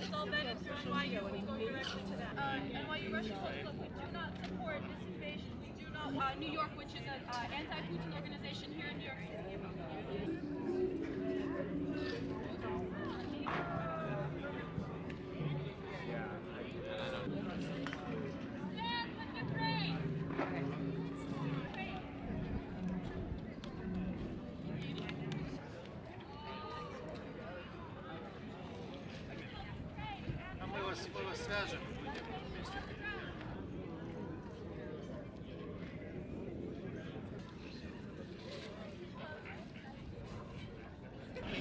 It's all vetted through NYU. We go directly to that. NYU Russian Club. We do not support this invasion. We do not. Uh, New York, which is an uh, anti-Putin organization А мы вас, мы вас свяжем.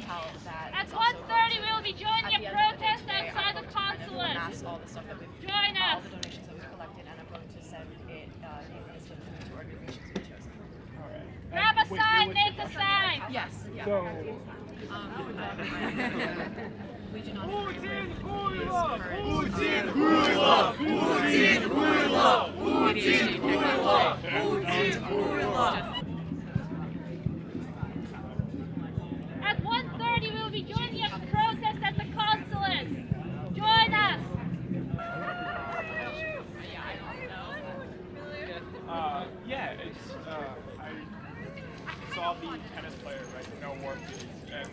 tell that At it's also 1.30, we will be joining at a the end of protest the day, outside I'm the going to kind of consulate. amass all the stuff that we've Join all us. the donations that we've collected, and I'm going to send it uh, in this to the organizations we've chosen. Grab a sign, make a sign. Yes. Yeah. So, Um, we do not agree with his current Путин, хуйло! Путин, хуйло! Путин, хуйло! Путин, хуйло! At 1.30, we will be joining a protest at the consulate. Join us. uh, yeah, it's, uh, I saw the tennis player, right, no more please, and